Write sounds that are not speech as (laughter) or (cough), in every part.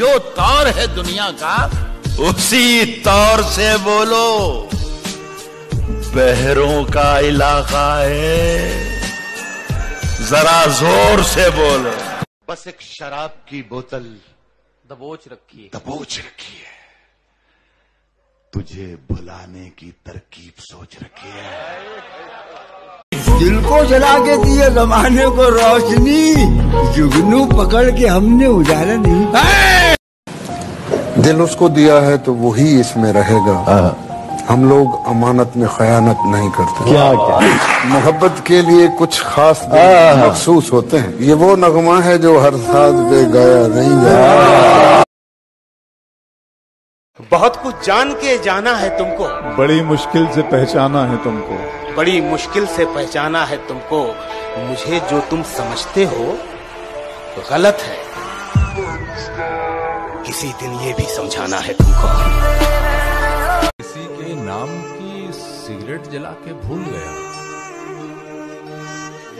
जो तौर है दुनिया का उसी तौर से बोलो बहरों का इलाका है। जरा ज़ोर से बोलो। बस एक शराब की बोतल दबोच रखी है दबोच रखी है तुझे भुलाने की तरकीब सोच रखी है। दिल को जला के दिए जमाने को रोशनी जुगनू पकड़ के हमने उजाला नहीं दिल उसको दिया है तो वही इसमें रहेगा। हम लोग अमानत में खयानत नहीं करते। क्या क्या? मोहब्बत के लिए कुछ खास दिन महसूस होते हैं। ये वो नगमा है जो हर साल पे गाया नहीं गया बहुत कुछ जान के जाना है तुमको। बड़ी मुश्किल से पहचाना है तुमको। बड़ी मुश्किल से पहचाना है तुमको। मुझे जो तुम समझते हो गलत है। किसी दिन ये भी समझाना है तुमको। किसी के नाम की सिगरेट जला के भूल गया।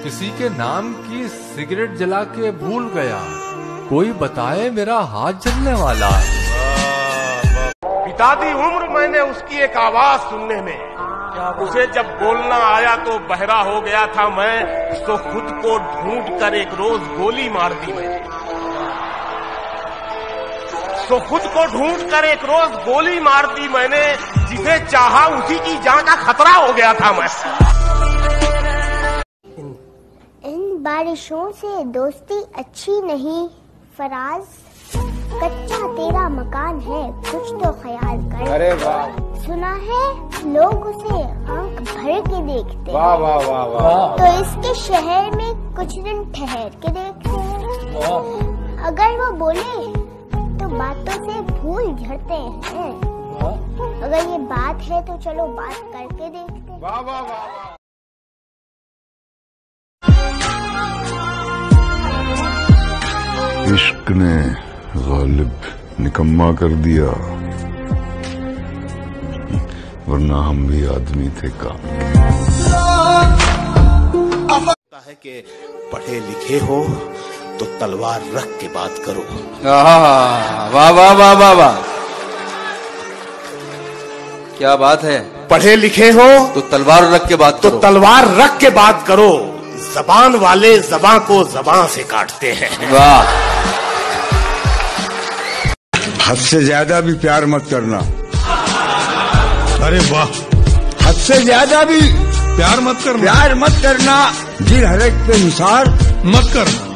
किसी के नाम की सिगरेट जला के भूल गया। कोई बताए मेरा हाथ जलने वाला। बिता दी उम्र मैंने उसकी एक आवाज़ सुनने में। उसे जब बोलना आया तो बहरा हो गया था मैं तो खुद को ढूंढ कर एक रोज गोली मार दी मैंने। तो खुद को ढूंढ कर एक रोज गोली मार दी मैंने जिसे चाहा उसी की जान का खतरा हो गया था मैं। इन बारिशों से दोस्ती अच्छी नहीं फराज। कच्चा तेरा मकान है कुछ तो ख्याल कर। अरे वाह। सुना है लोग उसे आँख भर के देखते वाह हैं। वाह वाह वाह। तो इसके शहर में कुछ दिन ठहर के देखते हैं। अगर वो बोले बातों से भूल झड़ते हैं। अगर ये बात है तो चलो बात करके देखते हैं। वाह वाह वाह इश्क ने गालिब निकम्मा कर दिया। वरना हम भी आदमी थे काम। लगता है कि पढ़े लिखे हो तो तलवार रख के बात करो। वाह वाह वाह वाह वाह। क्या बात है? पढ़े लिखे हो तो तलवार रख के बात तो करो। तलवार रख के बात करो। जबान वाले जबान को जबान से काटते हैं। वाह। हद से ज़्यादा भी प्यार मत करना। अरे वाह। हद से ज़्यादा भी प्यार मत करना। प्यार मत करना। दिल हरेक के अनुसार मत करना।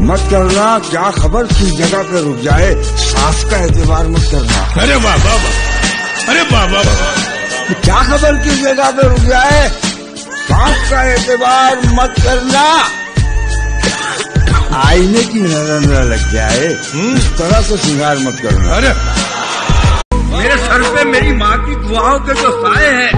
मत करना क्या खबर किस जगह पे रुक जाए। सांस का एतबार मत करना। अरे बाबा वाह वाह। अरे बाबा वाह वाह। क्या खबर किस जगह पे रुक जाए? सांस का एतबार मत करना। आईने की नज़र न लग जाए। इस तरह से श्रृंगार मत करना। अरे मेरे सर पे मेरी माँ की दुआओं के जो साए हैं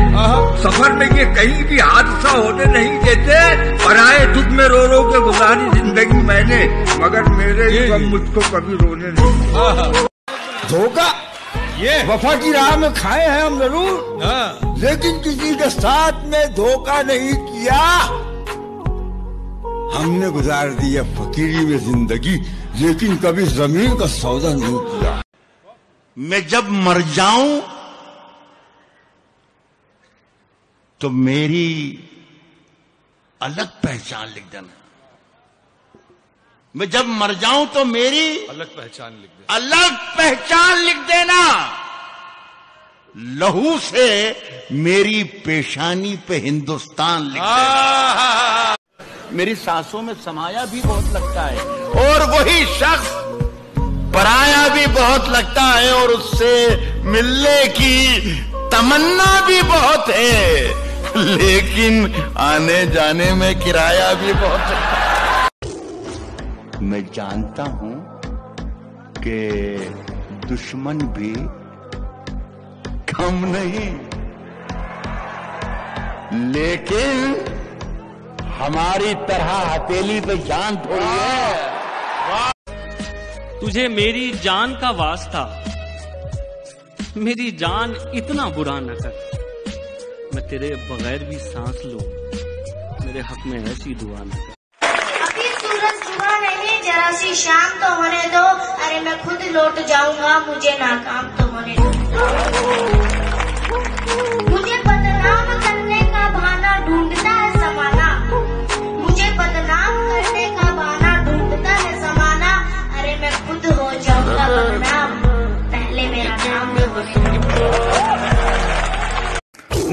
सफ़र में ये कहीं भी हादसा होने नहीं देते। पराए दुख में रो रो के गुजारी ज़िंदगी मैंने मगर मेरे ही गम मुझको कभी रोने नहीं धोखा? ये। वफा की राह में खाए हैं हम ज़रूर। हाँ। लेकिन किसी के साथ में धोखा नहीं किया। हमने गुजार दी है फकीरी में ज़िंदगी लेकिन कभी ज़मीन का सौदा नहीं किया। मैं जब मर जाऊँ तो मेरी अलग पहचान लिख देना। मैं जब मर जाऊँ तो मेरी अलग पहचान लिख देना। अलग पहचान लिख देना। लहू से मेरी पेशानी पे हिंदुस्तान लिख देना। मेरी सांसों में समाया भी बहुत लगता है। और वही शख्स पराया भी बहुत लगता है और उससे मिलने की तमन्ना भी बहुत है। लेकिन आने जाने में किराया भी बहुत है। मैं जानता हूँ कि दुश्मन भी कम नहीं। लेकिन हमारी तरह हथेली पे जान थोड़ी है। तुझे मेरी जान का वास्ता। मेरी जान इतना बुरा न कर। मैं तेरे बगैर भी सांस लू, मेरे हक में ऐसी दुआ न कर। अभी सूरज चुका नहीं, जरा सी शाम तो होने दो। अरे मैं खुद लौट जाऊँगा, मुझे नाकाम तो होने दो।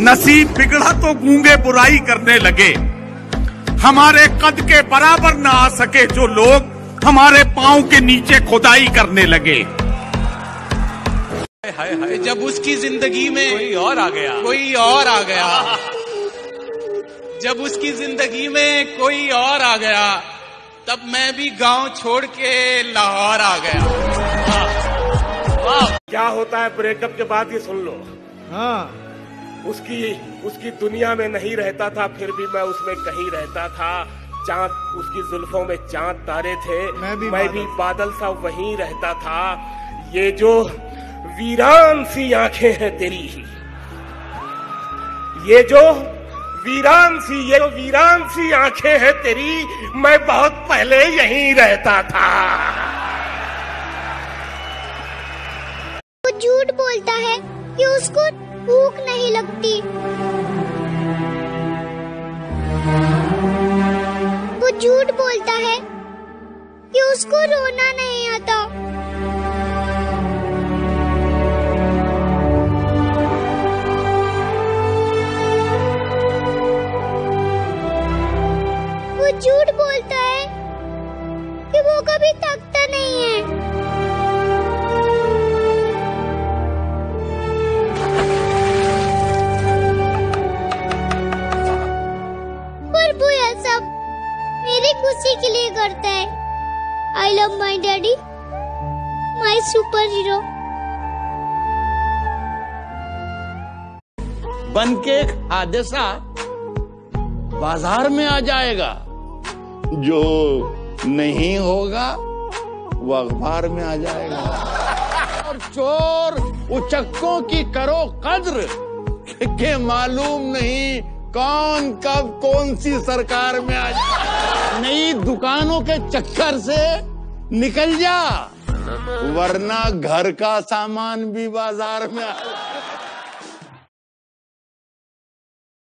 नसीब बिगड़ा तो गूँगे बुराई करने लगे। हमारे कद के बराबर ना आ सके जो लोग हमारे पाँव के नीचे खुदाई करने लगे। हाय हाय जब उसकी ज़िंदगी में कोई और आ गया। कोई और आ गया। जब उसकी ज़िंदगी में कोई और आ गया तब मैं भी गाँव छोड़ के लाहौर आ गया। क्या होता है ब्रेकअप के बाद ये सुन लो। हाँ। उसकी उसकी दुनिया में नहीं रहता था फिर भी मैं उसमें कहीं रहता था। चाँद उसकी जुल्फों में चाँद तारे थे। मैं भी मैं भी बादल सा वहीं रहता था। ये जो वीरान सी आँखें हैं तेरी। ये जो वीरान सी ये जो वीरान सी आँखें हैं तेरी मैं बहुत पहले यहीं रहता था। झूठ बोलता है कि उसको भूख नहीं लगती। वो झूठ बोलता है कि उसको रोना नहीं आता। वो झूठ बोलता है कि वो कभी यह सब? मेरी खुशी के लिए करता है। I love my daddy my super hero बन के एक हादसा बाज़ार में आ जाएगा। जो नहीं होगा, वो अखबार में आ जाएगा। (laughs) और चोर उचक्कों की करो कद्र के मालूम नहीं कौन कब कौन सी सरकार में आ जा? नई दुकानों के चक्कर से निकल जा। वरना घर का सामान भी बाज़ार में आ